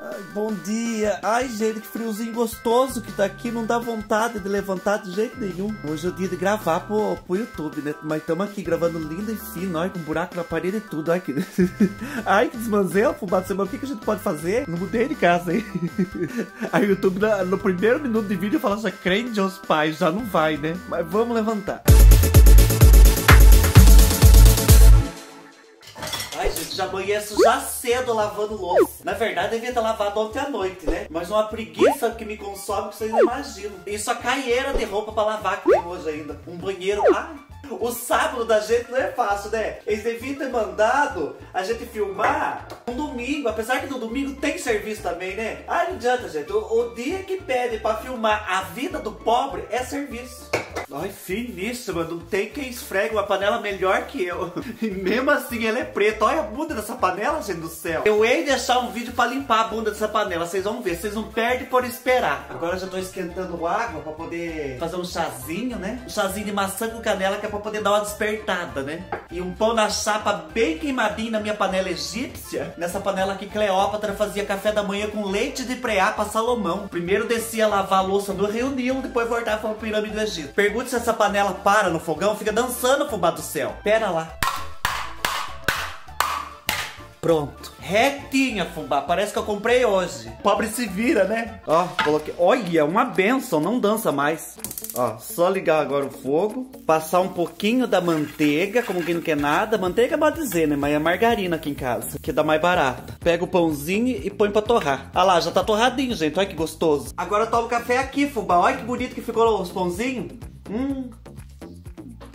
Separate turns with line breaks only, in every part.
Ai, bom dia. Ai, gente, que friozinho gostoso que tá aqui. Não dá vontade de levantar de jeito nenhum. Hoje é o dia de gravar pro, pro YouTube, né? Mas estamos aqui gravando lindo e fino, com buraco na parede e tudo. Ai, que, ai, que desmanzelo, fubado. O que, que a gente pode fazer? Não mudei de casa, hein? Aí o YouTube, no primeiro minuto de vídeo, fala assim, crente aos pais, já não vai, né? Mas vamos levantar. Já amanheço já cedo lavando louça. Na verdade, devia ter lavado ontem à noite, né? Mas uma preguiça que me consome que vocês não imaginam. Isso a caieira de roupa pra lavar que tem hoje ainda. Um banheiro. Ai, o sábado da gente não é fácil, né? Eles deviam ter mandado a gente filmar um domingo, apesar que no domingo tem serviço também, né? Ah, não adianta, gente. O, o dia que pede pra filmar a vida do pobre é serviço. Ai, finíssima, não tem quem esfregue uma panela melhor que eu. E mesmo assim ela é preta. Olha a bunda dessa panela, gente do céu. Eu hei deixar um vídeo pra limpar a bunda dessa panela, vocês vão ver. Vocês não perdem por esperar. Agora eu já tô esquentando água pra poder fazer um chazinho, né? Um chazinho de maçã com canela que é pra poder dar uma despertada, né? E um pão na chapa bem queimadinho na minha panela egípcia. Nessa panela que Cleópatra fazia café da manhã com leite de preá pra Salomão. Primeiro descia lavar a louça no Rio Nilo, depois voltava pra pirâmide do Egito. Pergunta se essa panela para no fogão, fica dançando, fubá do céu. Pera lá. Pronto. Retinha, fubá. Parece que eu comprei hoje. Pobre se vira, né? Ó, coloquei. Olha, uma benção. Não dança mais. Ó, só ligar agora o fogo. Passar um pouquinho da manteiga, como quem não quer nada. Manteiga pode dizer, né? Mas é margarina aqui em casa, que dá mais barata. Pega o pãozinho e põe pra torrar. Ah lá, já tá torradinho, gente. Olha que gostoso. Agora eu tomo café aqui, fubá. Olha que bonito que ficou os pãozinhos. Hum.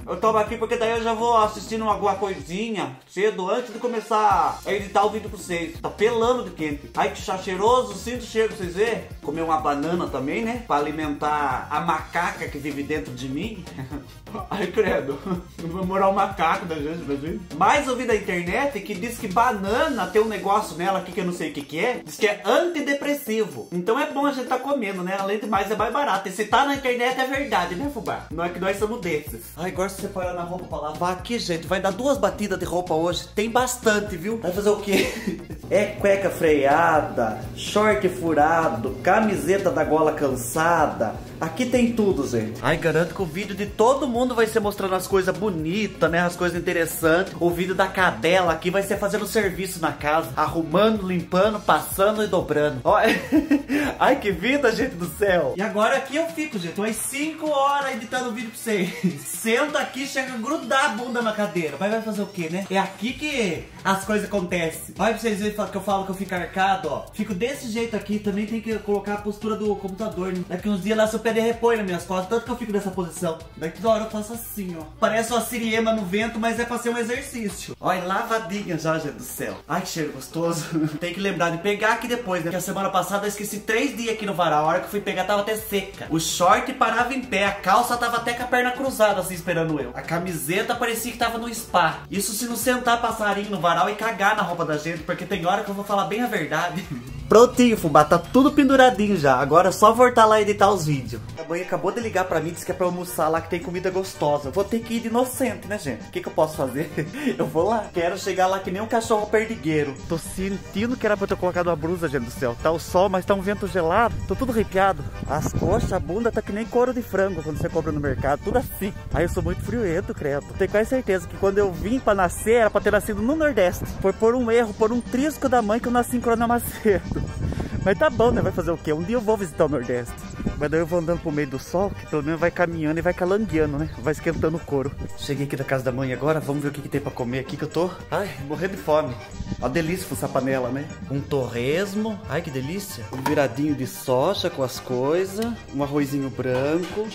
Eu tomo aqui porque daí eu já vou assistindo alguma coisinha cedo antes de começar a editar o vídeo pra vocês. Tá pelando de quente. Ai que chá cheiroso, sinto o cheiro pra vocês verem. Comer uma banana também, né? Pra alimentar a macaca que vive dentro de mim. Ai credo, vou morar o macaco da gente, da gente. Mais ouvi da internet que diz que banana tem um negócio nela aqui que eu não sei o que que é. Diz que é antidepressivo. Então é bom a gente tá comendo, né? Além de mais é mais barato. E se tá na internet é verdade, né, fubá? Não é que nós somos desses. Ai, gosto separando a roupa pra lavar aqui, gente. Vai dar duas batidas de roupa hoje. Tem bastante, viu? Vai fazer o quê? É cueca freada, short furado, camiseta da gola cansada. Aqui tem tudo, gente. Ai, garanto que o vídeo de todo mundo vai ser mostrando as coisas bonitas, né? As coisas interessantes. O vídeo da cadela aqui vai ser fazendo serviço na casa. Arrumando, limpando, passando e dobrando. Ó, Ai, que vida, gente do céu. E agora aqui eu fico, gente. Umas 5 horas editando o vídeo pra vocês. Senta aqui, chega a grudar a bunda na cadeira. Mas vai fazer o quê, né? É aqui que as coisas acontecem. Olha pra vocês verem que eu falo que eu fico arcado, ó. Fico desse jeito aqui. Também tem que colocar a postura do computador, né? Daqui uns dias lá seu de repõe nas minhas costas. Tanto que eu fico nessa posição. Daqui da hora eu faço assim, ó. Parece uma siriema no vento, mas é pra ser um exercício. Olha, lavadinha já, gente do céu. Ai, que cheiro gostoso. tem que lembrar de pegar aqui depois, né? Porque a semana passada eu esqueci três dias aqui no varal. A hora que eu fui pegar tava até seca. O short parava em pé. A calça tava até com a perna cruzada, assim, esperando eu. A camiseta parecia que tava no spa. Isso se não sentar passarinho no varal e cagar na roupa da gente, porque tem hora que eu vou falar bem a verdade. Prontinho, fubá, tá tudo penduradinho já. Agora é só voltar lá e editar os vídeos. A mãe acabou de ligar pra mim, disse que é pra almoçar lá, que tem comida gostosa. Vou ter que ir inocente, né, gente? O que, que eu posso fazer? eu vou lá. Quero chegar lá que nem um cachorro perdigueiro. Tô sentindo que era pra eu ter colocado uma blusa, gente do céu. Tá o sol, mas tá um vento gelado. Tô tudo arrepiado. As coxas, a bunda tá que nem couro de frango quando você compra no mercado. Tudo assim. Aí eu sou muito friento, credo. Tenho quase certeza que quando eu vim pra nascer, era pra ter nascido no Nordeste. Foi por um erro, por um trisco da mãe que eu nasci em Coronel Macedo. Mas tá bom, né? Vai fazer o quê? Um dia eu vou visitar o Nordeste. Mas daí eu vou andando pro meio do sol, que pelo menos vai caminhando e vai calangueando, né? Vai esquentando o couro. Cheguei aqui da casa da mãe agora, vamos ver o que, que tem pra comer aqui, que eu tô... Ai, morrendo de fome. Uma delícia essa panela, né? Um torresmo, ai que delícia. Um viradinho de soja com as coisas. Um arrozinho branco.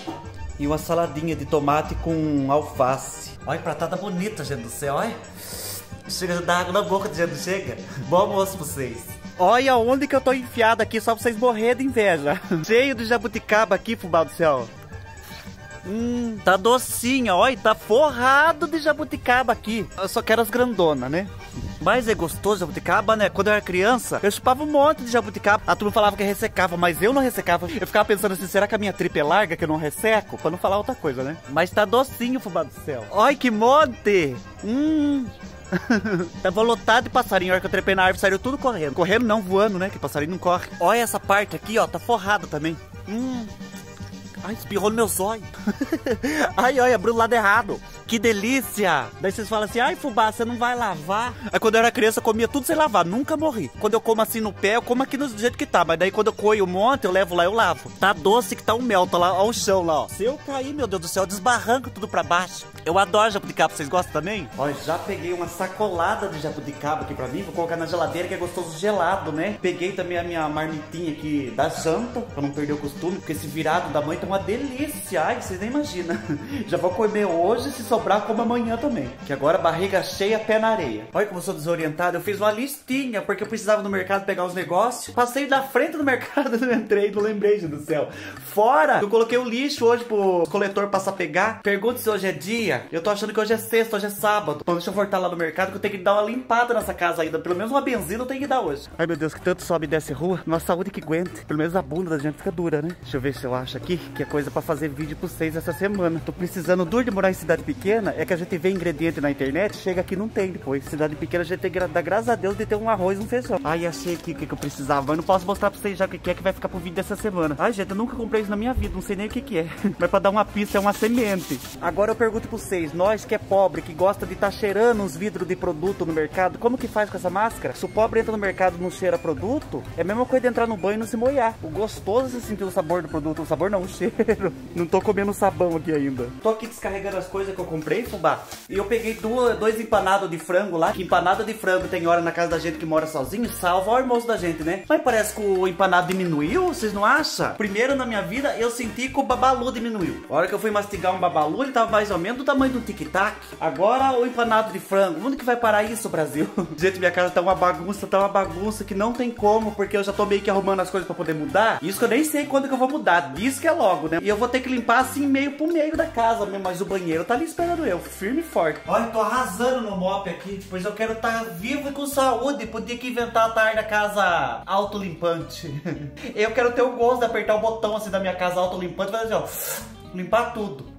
E uma saladinha de tomate com alface. Olha pratada bonita, gente do céu, olha. Chega de dar água na boca, gente, chega. Bom almoço pra vocês. Olha onde que eu tô enfiado aqui, só pra vocês morrerem de inveja. Cheio de jabuticaba aqui, fubá do céu. Hum, tá docinha, olha, tá forrado de jabuticaba aqui. Eu só quero as grandonas, né? Mas é gostoso jabuticaba, né? Quando eu era criança, eu chupava um monte de jabuticaba. A turma falava que ressecava, mas eu não ressecava. Eu ficava pensando assim, será que a minha tripa é larga que eu não resseco? Pra não falar outra coisa, né? Mas tá docinho, fubá do céu. Olha que monte! Hum... Tava lotado de passarinho. A hora que eu trepei na árvore, saiu tudo correndo. Correndo não, voando, né? Que passarinho não corre. Olha essa parte aqui, ó. Tá forrada também. Hum. Ai, espirrou no meu zóio. Ai, olha, abriu o lado errado. Que delícia! Daí vocês falam assim, ai fubá, você não vai lavar? Aí quando eu era criança eu comia tudo sem lavar, nunca morri. Quando eu como assim no pé, eu como aqui do jeito que tá. Mas daí quando eu coio um monte, eu levo lá, eu lavo. Tá doce que tá um mel, tá lá ao chão lá, ó. Se eu cair, meu Deus do céu, desbarranco tudo pra baixo. Eu adoro jabuticaba, vocês gostam também? Ó, já peguei uma sacolada de jabuticaba aqui pra mim, vou colocar na geladeira que é gostoso gelado, né? Peguei também a minha marmitinha aqui da janta, pra não perder o costume, porque esse virado da mãe tá uma delícia. Ai, vocês nem imaginam. Já vou comer hoje, se sobrar, como amanhã também. Que agora barriga cheia, pé na areia. Olha como eu sou desorientado. Eu fiz uma listinha porque eu precisava no mercado pegar os negócios. Passei na frente do mercado, não entrei, não lembrei, gente do céu. Fora! Eu coloquei o lixo hoje pro coletor passar a pegar. Pergunta se hoje é dia. Eu tô achando que hoje é sexta, hoje é sábado. Então deixa eu voltar lá no mercado que eu tenho que dar uma limpada nessa casa ainda. Pelo menos uma benzina eu tenho que dar hoje. Ai meu Deus, que tanto sobe e desce rua. Nossa saúde que aguente. Pelo menos a bunda da gente fica dura, né? Deixa eu ver se eu acho aqui que é coisa pra fazer vídeo pra vocês essa semana. Tô precisando duro de morar em cidade pequena. É que a gente vê ingrediente na internet, chega aqui não tem depois. Cidade pequena a gente tem dar graças a Deus de ter um arroz e um feijão. Ai, achei aqui o que, que eu precisava, mas não posso mostrar pra vocês já o que, que é que vai ficar pro vídeo dessa semana. Ai, gente, eu nunca comprei isso na minha vida, não sei nem o que que é. Mas pra dar uma pista é uma semente. Agora eu pergunto pra vocês, nós que é pobre, que gosta de estar tá cheirando uns vidros de produto no mercado, como que faz com essa máscara? Se o pobre entra no mercado e não cheira produto, é a mesma coisa de entrar no banho e não se molhar. O gostoso é sentir o sabor do produto, o sabor não, o cheiro. Não tô comendo sabão aqui ainda. Tô aqui descarregando as coisas que eu comprei, fubá, e eu peguei duas, dois empanados de frango lá, que empanada de frango tem hora na casa da gente que mora sozinho, salva o almoço da gente, né? Mas parece que o empanado diminuiu, vocês não acham? Primeiro na minha vida eu senti que o babalu diminuiu. A hora que eu fui mastigar um babalu, ele tava mais ou menos do tamanho do tic-tac. Agora o empanado de frango, onde que vai parar isso, Brasil? gente, minha casa tá uma bagunça, tá uma bagunça que não tem como, porque eu já tô meio que arrumando as coisas pra poder mudar. Isso que eu nem sei quando que eu vou mudar, diz que é logo, né? E eu vou ter que limpar assim meio pro meio da casa mesmo, mas o banheiro tá ali esperando eu, firme e forte. Olha, tô arrasando no mop aqui, pois eu quero estar tá vivo e com saúde. Podia que inventar a tarde da casa autolimpante. eu quero ter o gosto de apertar o botão assim da minha casa autolimpante e fazer assim, ó, limpar tudo.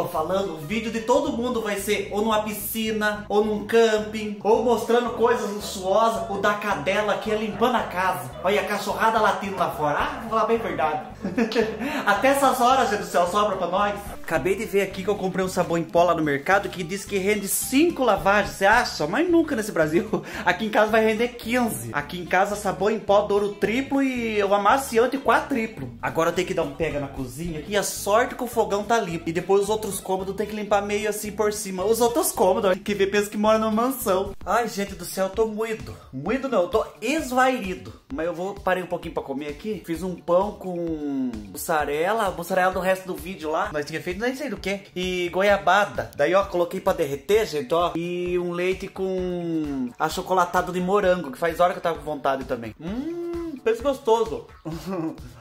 Tô falando, o vídeo de todo mundo vai ser ou numa piscina, ou num camping, ou mostrando coisas luxuosas, o da cadela aqui é limpando a casa. Olha a cachorrada latindo lá fora. Ah, vou falar bem verdade. Até essas horas, gente do céu, sobra pra nós. Acabei de ver aqui que eu comprei um sabão em pó lá no mercado que diz que rende 5 lavagens. Você acha? Mas nunca nesse Brasil. Aqui em casa vai render 15. Aqui em casa sabão em pó duro triplo e o amaciante quadriplo. Agora eu tenho que dar um pega na cozinha aqui. A sorte que o fogão tá limpo. E depois os outros cômodos tem que limpar meio assim por cima. Os outros cômodos, que vê pensa que mora numa mansão. Ai, gente do céu, eu tô moído. Moído não, eu tô esvairido. Mas eu vou parei um pouquinho pra comer aqui. Fiz um pão com mussarela. Mussarela do resto do vídeo lá. Nós tinha feito nem sei do que. E goiabada. Daí, ó, coloquei pra derreter, gente, ó. E um leite com achocolatado de morango, que faz hora que eu tava com vontade também. Hum, pensa gostoso.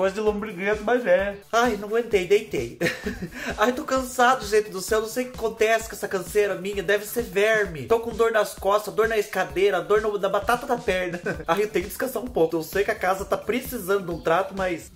Coisa de lombriguento, mas é. Ai, não aguentei, deitei. Ai, tô cansado, gente do céu. Não sei o que acontece com essa canseira minha. Deve ser verme. Tô com dor nas costas, dor na escadeira, dor no, na batata da perna. Ai, eu tenho que descansar um pouco. Eu sei que a casa tá precisando de um trato, mas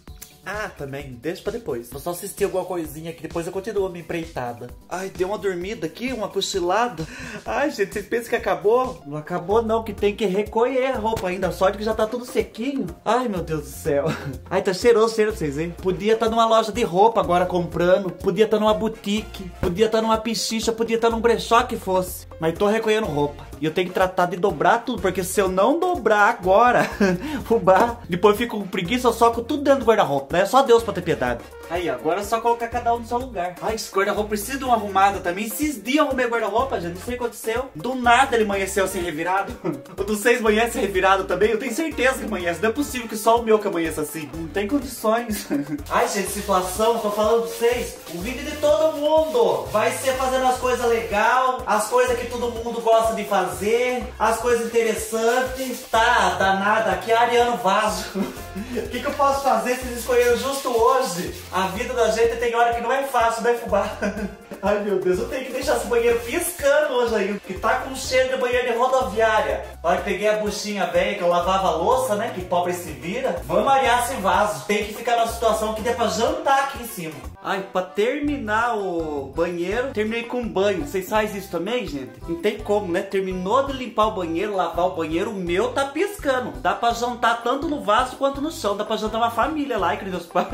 ah, também, deixa pra depois. Vou só assistir alguma coisinha que depois eu continuo minha empreitada. Ai, deu uma dormida aqui, uma cochilada. Ai, gente, vocês pensam que acabou? Não acabou não, que tem que recolher a roupa ainda. Sorte que já tá tudo sequinho. Ai, meu Deus do céu. Ai, tá cheiroso, cheiro vocês, hein? Podia estar tá numa loja de roupa agora comprando. Podia estar tá numa boutique. Podia estar tá numa pichicha. Podia estar tá num brechó que fosse. Mas tô recolhendo roupa. E eu tenho que tratar de dobrar tudo, porque se eu não dobrar agora, o bar, depois eu fico com preguiça, eu soco tudo dentro do guarda-roupa, né? Só Deus pra ter piedade. Aí, agora é só colocar cada um no seu lugar. Ai, esse guarda-roupa precisa de uma arrumada também. Esses dias eu arrumei guarda-roupa, gente, não sei o que aconteceu. Do nada ele amanheceu assim revirado. o dos seis amanhece revirado também, eu tenho certeza que amanhece. Não é possível que só o meu que amanheça assim. Não tem condições. Ai, gente, situação, tô falando pra vocês. O vídeo de todo mundo vai ser fazendo as coisas legais, as coisas que todo mundo gosta de fazer, as coisas interessantes. Tá, danada, aqui é Ariano Vaso. O que, que eu posso fazer se eles escolheram justo hoje? A vida da gente tem hora que não é fácil, né, fubá? Ai, meu Deus, eu tenho que deixar esse banheiro piscando hoje aí, que tá com cheiro de banheiro de rodoviária. Olha, peguei a buchinha velha que eu lavava a louça, né, que pobre se vira. Vamos arear esse vaso. Tem que ficar numa situação que dê pra jantar aqui em cima. Ai, pra terminar o banheiro, terminei com banho. Vocês fazem isso também, gente? Não tem como, né? Terminou de limpar o banheiro, lavar o banheiro, o meu tá piscando. Dá pra jantar tanto no vaso quanto no chão. Dá pra jantar uma família lá, que meus pais.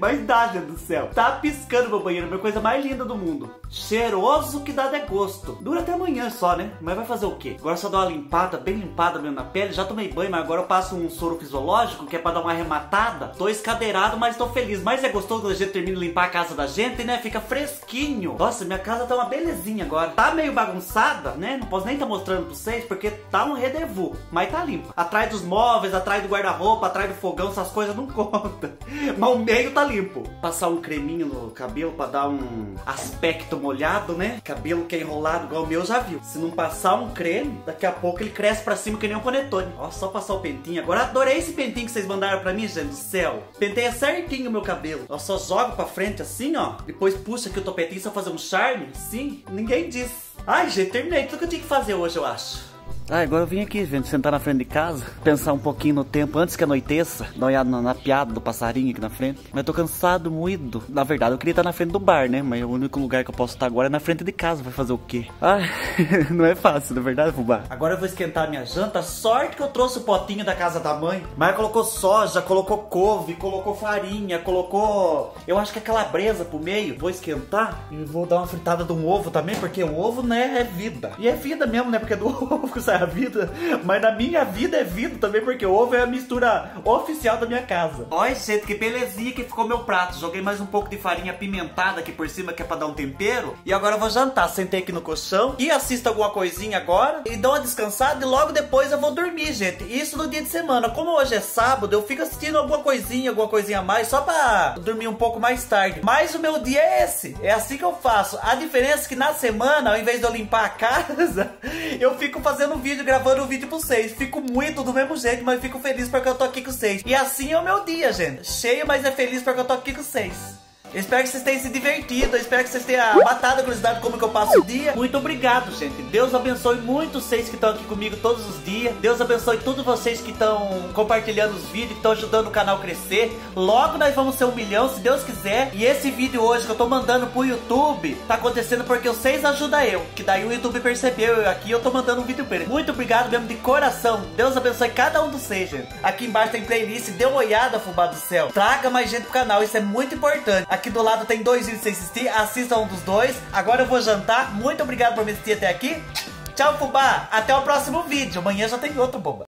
Mas dá, gente do céu. Tá piscando meu banheiro, a coisa mais linda do mundo. Cheiroso que dá de gosto. Dura até amanhã só, né? Mas vai fazer o quê? Agora só dá uma limpada, bem limpada mesmo na pele. Já tomei banho, mas agora eu passo um soro fisiológico, que é pra dar uma arrematada. Tô escadeirado, mas tô feliz. Mas é gostoso quando a gente termina de limpar a casa da gente, né? Fica fresquinho. Nossa, minha casa tá uma belezinha agora. Tá meio bagunçada, né? Não posso nem tá mostrando pra vocês, porque tá um redevu. Mas tá limpo. Atrás dos móveis, atrás do guarda-roupa, atrás do fogão, essas coisas não contam. Mas o meio tá limpo. Passar um creminho no cabelo pra dar um aspecto molhado, né? Cabelo que é enrolado igual o meu já viu. Se não passar um creme, daqui a pouco ele cresce pra cima que nem um panetone. Ó, só passar o pentinho. Agora adorei esse pentinho que vocês mandaram pra mim, gente do céu. Penteia certinho o meu cabelo. Ó, só jogo pra frente assim, ó. Depois puxa aqui o topetinho só fazer um charme. Sim, ninguém disse. Ai, gente, terminei tudo que eu tinha que fazer hoje, eu acho. Ah, agora eu vim aqui, gente, sentar na frente de casa, pensar um pouquinho no tempo antes que anoiteça, dar uma olhada na, na, piada do passarinho aqui na frente. Mas eu tô cansado, moído. Na verdade, eu queria estar na frente do bar, né? Mas o único lugar que eu posso estar agora é na frente de casa. Vai fazer o quê? Ah, não é fácil, na é verdade, fubá. Agora eu vou esquentar minha janta. Sorte que eu trouxe o potinho da casa da mãe. Mas colocou soja, colocou couve, colocou farinha, colocou... Eu acho que é calabresa pro meio. Vou esquentar e vou dar uma fritada de um ovo também, porque o ovo, né, é vida. E é vida mesmo, né? Porque é do ovo que sai a vida, mas na minha vida é vida também, porque ovo é a mistura oficial da minha casa. Olha, gente, que belezinha que ficou meu prato. Joguei mais um pouco de farinha pimentada aqui por cima, que é pra dar um tempero. E agora eu vou jantar. Sentei aqui no colchão e assisto alguma coisinha agora. E dou uma descansada e logo depois eu vou dormir, gente. Isso no dia de semana. Como hoje é sábado, eu fico assistindo alguma coisinha, alguma coisinha a mais, só pra dormir um pouco mais tarde. Mas o meu dia é esse. É assim que eu faço. A diferença é que na semana, ao invés de eu limpar a casa, eu fico fazendo vídeo, gravando um vídeo pra vocês. Fico muito do mesmo jeito, mas fico feliz porque eu tô aqui com vocês. E assim é o meu dia, gente. Cheio, mas é feliz porque eu tô aqui com vocês. Eu espero que vocês tenham se divertido. Eu espero que vocês tenham matado a curiosidade como que eu passo o dia. Muito obrigado, gente. Deus abençoe muito vocês que estão aqui comigo todos os dias. Deus abençoe todos vocês que estão compartilhando os vídeos, que estão ajudando o canal a crescer. Logo nós vamos ser um milhão, se Deus quiser. E esse vídeo hoje que eu tô mandando pro YouTube, tá acontecendo porque vocês ajudam eu. Que daí o YouTube percebeu eu aqui eu tô mandando um vídeo pra ele. Muito obrigado mesmo de coração. Deus abençoe cada um de vocês, gente. Aqui embaixo tem playlist. Dê uma olhada, fubá do céu. Traga mais gente pro canal, isso é muito importante. Aqui do lado tem dois vídeos pra você assistir. Assista um dos dois. Agora eu vou jantar. Muito obrigado por me assistir até aqui. Tchau, fubá. Até o próximo vídeo. Amanhã já tem outro, boba.